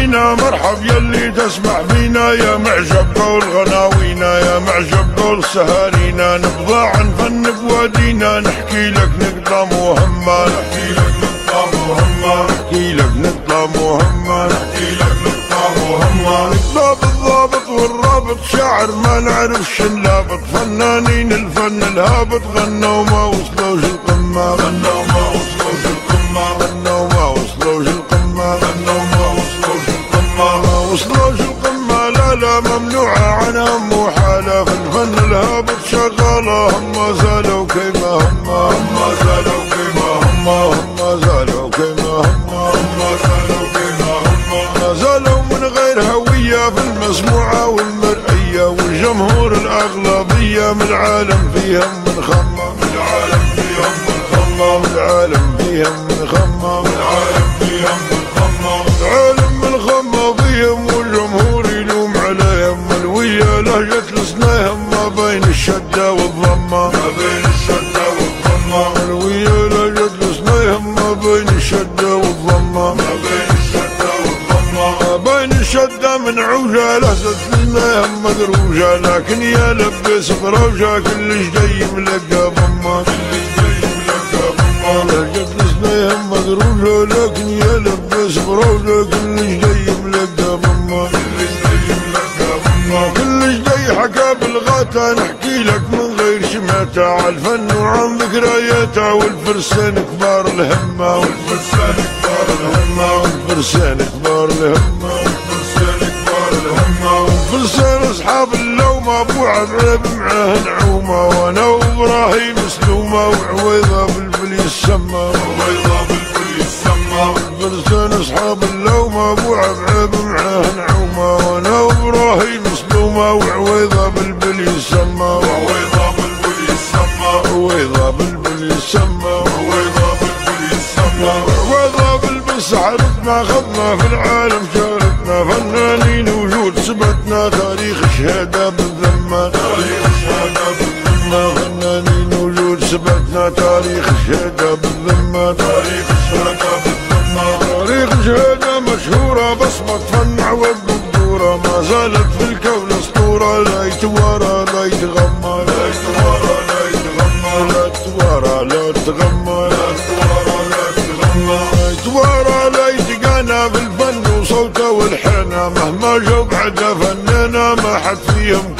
علينا مرحب يلي تسمع فينا يا معجب قول غناوينا يا معجب قول سهارينا. نبضى عن فن بوادينا نحكي لك نقطة مهمة نحكي لك نقطة مهمة. نحكي لك نقطة مهمة نحكي لك نقطة مهمة. نقطة بالضابط والرابط شاعر ما نعرفش نلابط ممنوعة عنهم وحالة في الفن الهابط شغالة هم زالوا كيما هم هم زالوا كيما هم هم زالوا كيما هم هم زالوا كيما هم. ما زالوا من غير هوية في المسموعة والمرئية والجمهور الأغلبية من العالم فيهم من خمم من العالم فيهم من خمم العالم فيهم من خمم العالم لكن يا لبس بروجة كلش جاي ملقى ضمة كلش جاي ملقى لسناهم مدروجة لكن يا لبس بروجة كلش جاي ملقى ضمة كلش جاي حكى بالغاتا نحكي لك من غير شماتة عالفن وعن ذكرياته والفرسان كبار الهمة والفرسان كبار الهمة والفرسان كبار الهمة. اللومة أبو عبعب معاه نعومة وأنا وإبراهيم سلومة وعويضة بالبلي السما وعويضة بالبلي السما والفرسان أصحاب اللومة أبو عبعب معاه نعومة وأنا وإبراهيم سلومة وعويضة بالبلي السما وعويضة بالبلي السما وعويضة بالبلي السما وعويضة بالبلي السما وعويضة بالبس عرفنا خضنا في العالم شاركنا فنانين وجود سبتنا تاريخ شهادة تاريخ شهادة بالذمة فنانين وجود سبتنا تاريخ شهادة بالذمة تاريخ شهادة بالذمة تاريخ شهادة مشهورة بصمة فن عوض الدورة ما زالت في الكون اسطورة لا يتوارى لا يتغمى لا يتوارى لا يتغمى لا يتوارى لا يتغمى لا يتوارى لا يتغمى لا يتوارى لا يتقانا بالفن وصوته والحنة مهما جو بعد فننا ما حد فيهم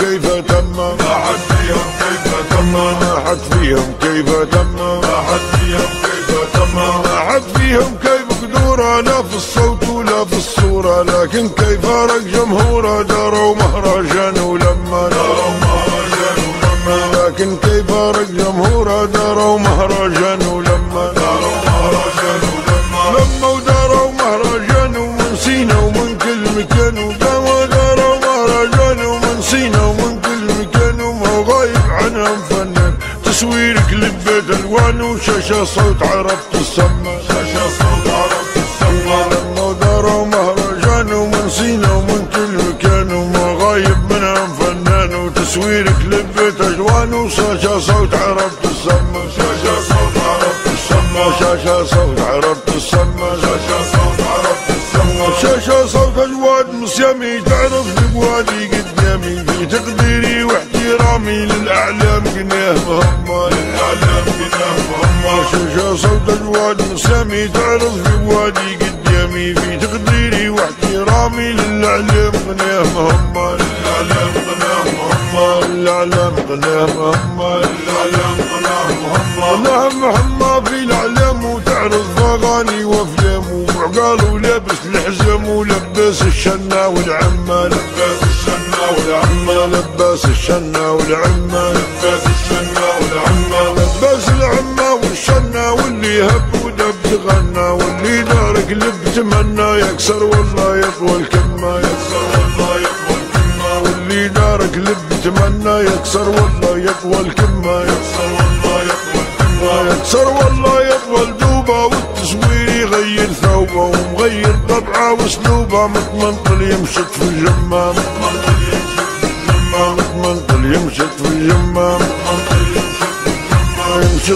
تم ما حد فيهم كيف تم ما حد فيهم كيف تم ما حد فيهم كيف قدوره. لا في الصوت ولا في الصورة. لكن كيف فرق جمهوره. داروا مهرجان ولما داروا مهرجان ولما لكن كيف فرق جمهوره. داروا مهرجان ولما داروا وشاشة صوت عرفت السما شاشة صوت عرفت السما لما داروا مهرجان ومن سينا ومن كل مكان وما غايب منهم فنان وتصوير كليبات الوان وشاشة صوت عرفت السما شاشة صوت عرفت السما شاشة صوت عرفت السما شاشة صوت عرفت السما شاشة صوت أجواد مسيامي تعرف بوادي قدامي في تقديري وإحترامي للأعلام قناه مهمة. للأعلام قناه مهمة. شاشة صوت اجواد مسيامي تعرف بوادي قدامي في تقديري واحترامي للاعلام قناه مهمة للاعلام قناه مهمة للاعلام قناه مهمة للاعلام قناه مهمة مهمة في الاعلام وتعرض اغاني وافلام وعقال ولابس الحزام ولباس الشنا والعمة لباس الشنا والعمة لباس الشنا والعمة لباس الشنا يكسر والله يطوى الكمة يكسر والله يطوى الكمة واللي دار قلب تمنى يكسر والله يطوى الكمة يكسر والله يطوى الكمة يكسر والله يطوى الدوبة والتصوير يغير ثوبه ومغير طبعه واسلوبه متمنطل يمشط في الجمة متمنطل يمشط في الجمة.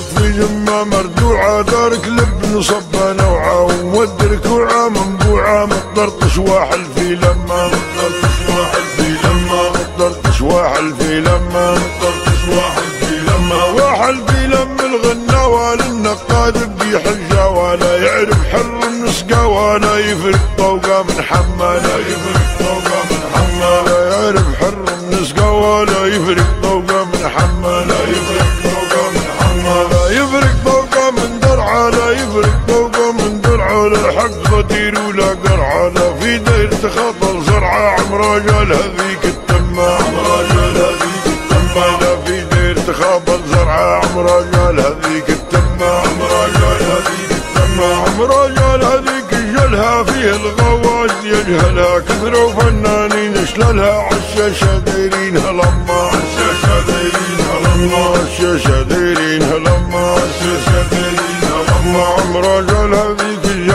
في جمة مردوعة دار كلب نصبة نوعة ومودرك وعة منبوعة مطرطش واحد في لما مطرطش واحد في لما مطرطش واحد في لما مطرطش واحد في لما. واحد في لما الغنى والنقاد حجة ولا يعرف حر النسقة ولا يفرق طوقة من حما لا يفرق غدير ولا قرعة لا في دير تخطر زرعة عمر رجال هذيك التمة. عمر رجال هذيك التمة لا في دير تخاطر. زرعة عمر رجال هذيك التمة. عمر رجال هذيك التمة عمر رجال هذيك جلها فيه الغواز يجهلها كثروا فنانين شلالها عالشاشة دايرينها لما. عالشاشة دايرينها لما. عالشاشة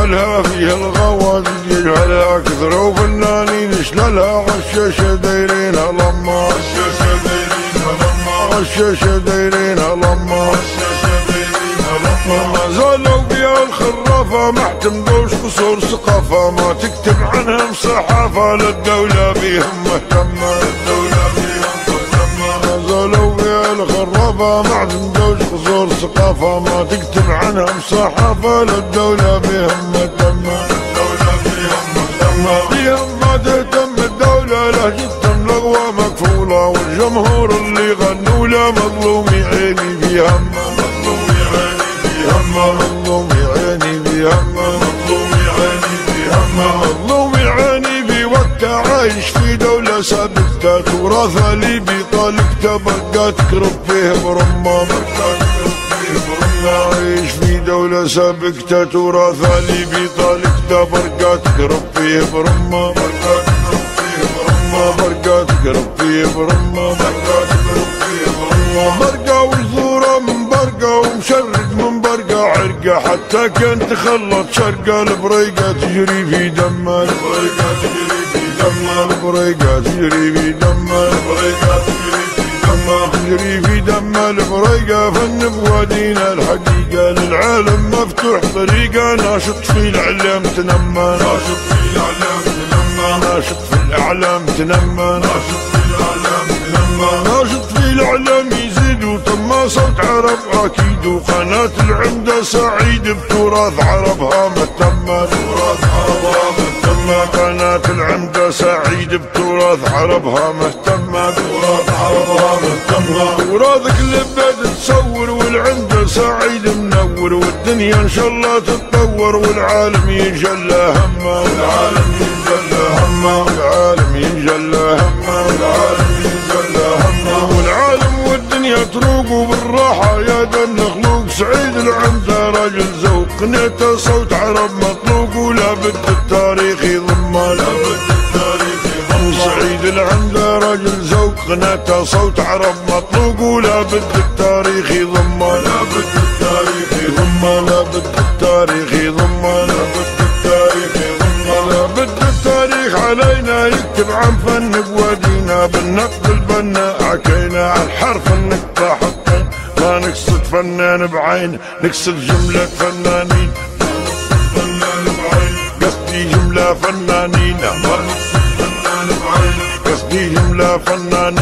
هذيك جلها فيه الغواز يجهلها كثروا فنانين شلالها عالشاشة دايرينها لما عالشاشة دايرينها لما عالشاشة دايرينها لما ما زالوا بيا الخرافة ما اعتمدوش قصور ثقافة. ما تكتب عنهم صحافة للدولة بيهم مهتمة. الخرافة ما اعتمدوش قصور ثقافة. ما تكتب عنهم صحافة للدولة بيهم مهتمة للدولة بيهم مهتمة بيهم ما تهتم الدولة لهجتهم لغوة مكفولة والجمهور اللي غنوا له مظلوم عيني بيهم مظلوم عيني بيهم مظلوم عيني بيهم مظلوم عيني بيهم مظلوم عيني بي وقت عايش في دولة سابقة تراثها لي بطالقته بقى تكرب فيه برمة بقى تكرب فيه برمة عايش في دولة سابقة تراثها لي بطالقته برقة تكرب فيه برمة برقة تكرب فيه برمة برقة وزورة من برقة ومشرق من برقة عرقة حتى كان تخلط شرقة البريقة تجري في دمه البريقة تجري في دمه البريقة تجري في دمه البريقة تجري في دمه تجري في دمه البريقة فن بوادينا الحقيقة للعالم مفتوح طريقة ناشط في الإعلام تنمى ناشط في الإعلام تنمى ناشط في الإعلام تنمى ناشط في الإعلام تنمى ناشط في الإعلام يزيد وتم صوت عرب أكيد وقناة العمدة سعيد بتراث عربها مهتمة تراث عربها مهتمة قناة العمدة سعيد بتراث عربها مهتمة تراث عربها مهتمة تراثك لبد تصور والعمدة سعيد منور. والدنيا إن شاء الله تتطور والعالم ينجلى همه والعالم ينجلى همه والعالم ينجلى همه والعالم ينجلى همه والعالم والدنيا تروق وبالراحة. يا دن خلوق سعيد العمدة راجل ذوق. قنيته صوت عرب مطلوق قناته صوت عرب مطلوق ولا بد التاريخ يضمه لا بد التاريخ يضمه لا بد التاريخ يضمه لا بد التاريخ يضمه لا بد التاريخ علينا يكتب عن فن بوادينا بالنقد البنا عكينا على الحرف النقطة حطين ما نقصد فنان بعين نقصد جملة فنانين. فنان بعين قصدي جملة فنانين. ما نقصد فنان بعين قصدي جملة فنانين.